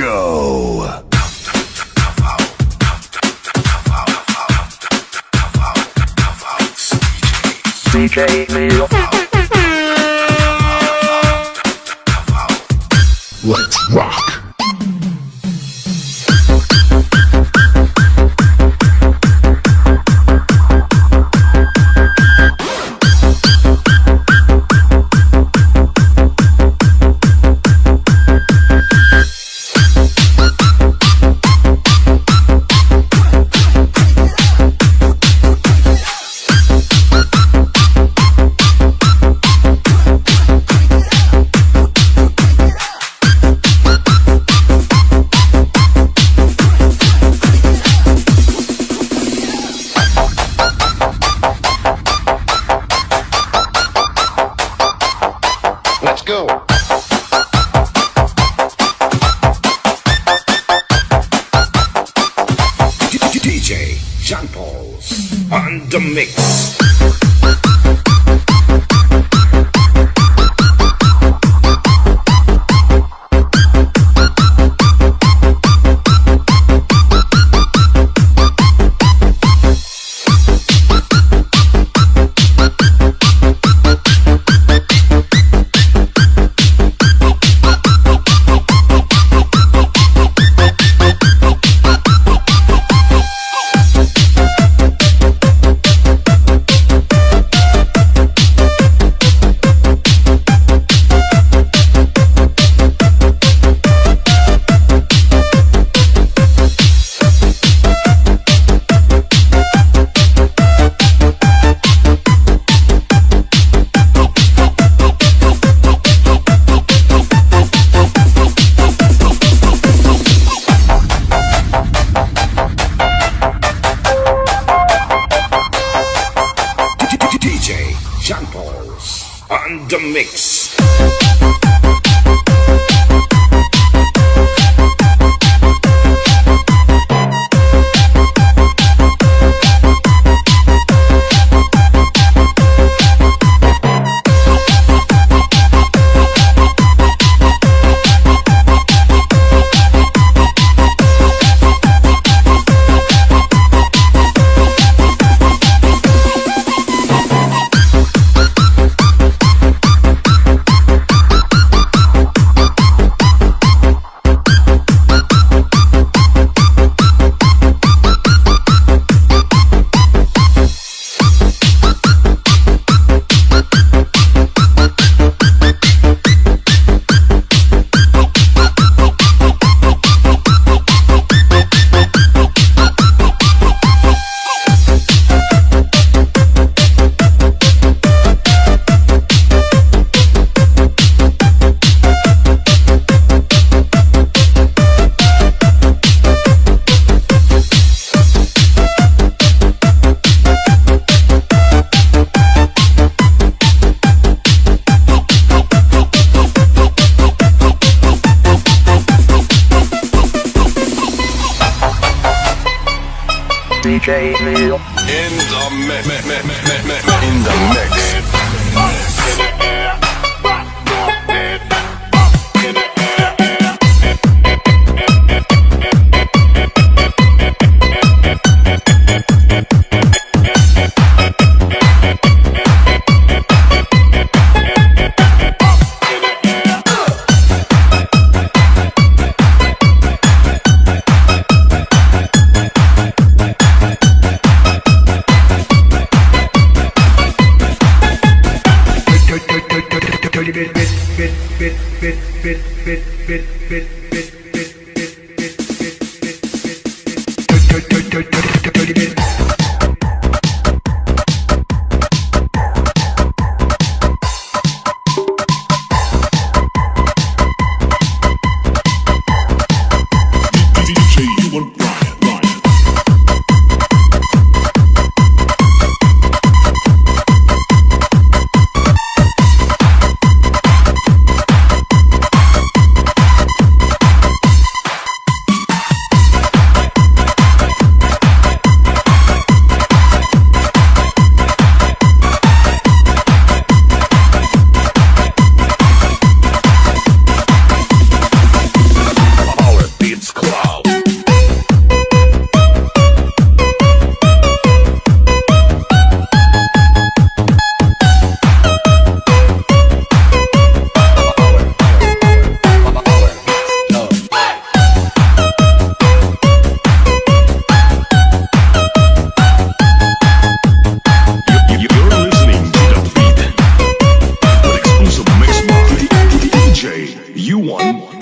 go. DJ. Let's rock. Paul's on the mix. The mix. In the mix. In the mix. DJ, 还我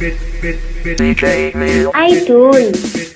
DJ Neil. iTunes